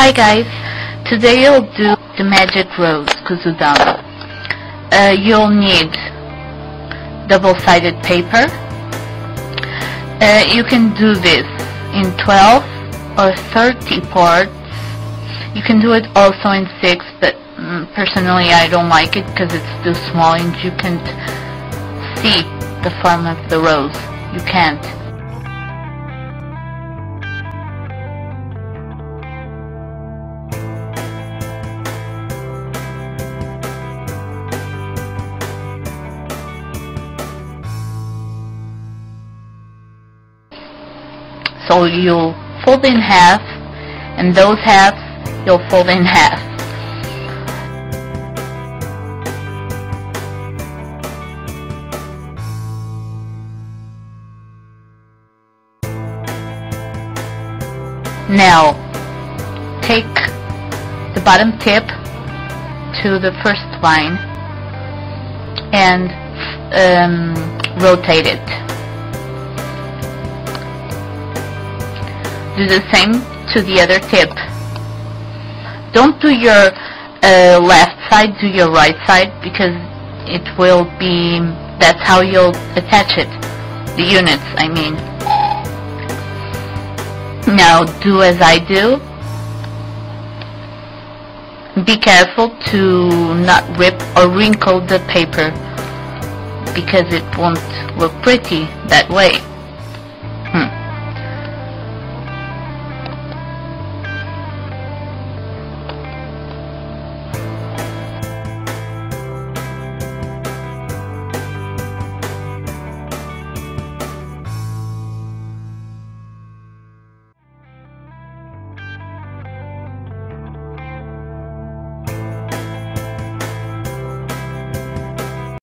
Hi guys, today I'll do the magic rose Kusudama. Uh, you'll need double-sided paper. Uh, you can do this in 12 or 30 parts. You can do it also in 6, but mm, personally I don't like it because it's too small and you can't see the form of the rose. You can't. So you'll fold in half, and those halves you'll fold in half. Now, take the bottom tip to the first line and um, rotate it. Do the same to the other tip. Don't do your uh, left side, do your right side because it will be, that's how you'll attach it. The units, I mean. Now do as I do. Be careful to not rip or wrinkle the paper because it won't look pretty that way.